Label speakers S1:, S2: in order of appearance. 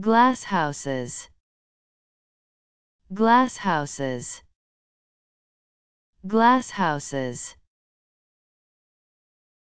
S1: glass houses. Glass houses. Glass houses.